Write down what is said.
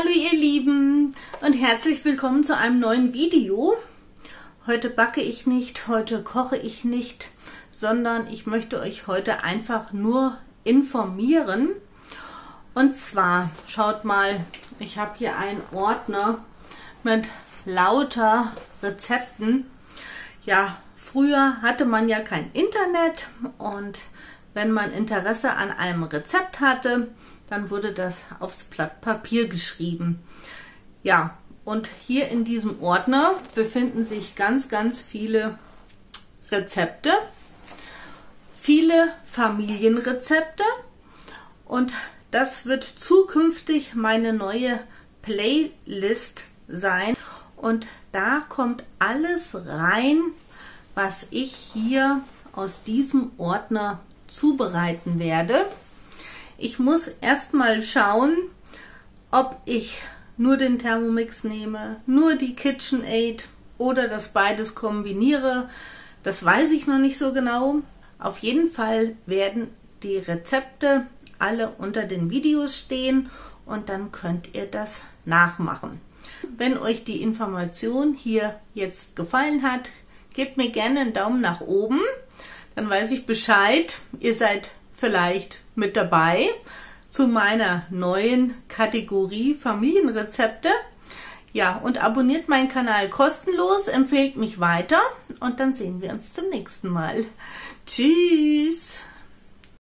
Hallo ihr Lieben und herzlich willkommen zu einem neuen Video. Heute backe ich nicht, heute koche ich nicht, sondern ich möchte euch heute einfach nur informieren. Und zwar, schaut mal, ich habe hier einen Ordner mit lauter Rezepten. Ja, früher hatte man ja kein Internet und wenn man Interesse an einem Rezept hatte, dann wurde das aufs Blatt Papier geschrieben. Ja, und hier in diesem Ordner befinden sich ganz, ganz viele Rezepte, viele Familienrezepte und das wird zukünftig meine neue Playlist sein und da kommt alles rein, was ich hier aus diesem Ordner zubereiten werde. Ich muss erstmal schauen, ob ich nur den Thermomix nehme, nur die KitchenAid oder das beides kombiniere. Das weiß ich noch nicht so genau. Auf jeden Fall werden die Rezepte alle unter den Videos stehen und dann könnt ihr das nachmachen. Wenn euch die Information hier jetzt gefallen hat, gebt mir gerne einen Daumen nach oben. Dann weiß ich Bescheid. Ihr seid vielleicht mit dabei zu meiner neuen Kategorie Familienrezepte. Ja, und abonniert meinen Kanal kostenlos, empfehlt mich weiter und dann sehen wir uns zum nächsten Mal. Tschüss!